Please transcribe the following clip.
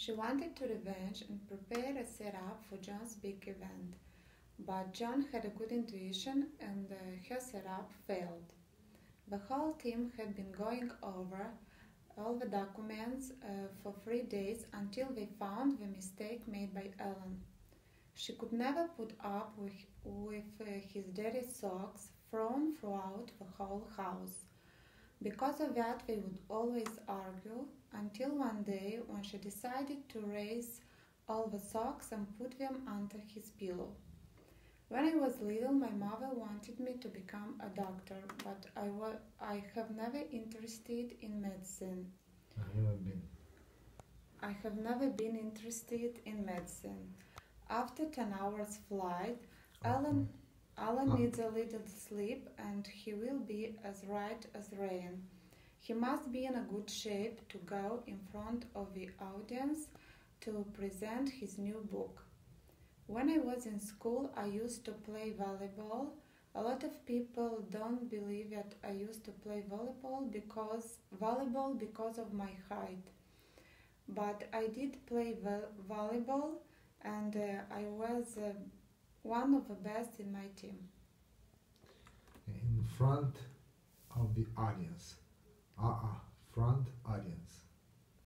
She wanted to revenge and prepare a setup for John's big event, but John had a good intuition and uh, her setup failed. The whole team had been going over all the documents uh, for three days until they found the mistake made by Ellen. She could never put up with, with uh, his dirty socks thrown throughout the whole house. Because of that, we would always argue until one day when she decided to raise all the socks and put them under his pillow. When I was little, my mother wanted me to become a doctor, but I, wa- I have never interested in medicine. I haven't been. I have never been interested in medicine. After 10 hours flight, Alan, Alan Ah. needs a little sleep and he will be as right as rain. He must be in a good shape to go in front of the audience to present his new book. When I was in school, I used to play volleyball. A lot of people don't believe that I used to play volleyball because volleyball because of my height. But I did play vo- volleyball and uh, I was uh, one of the best in my team. In front of the audience. Uh uh Front audience.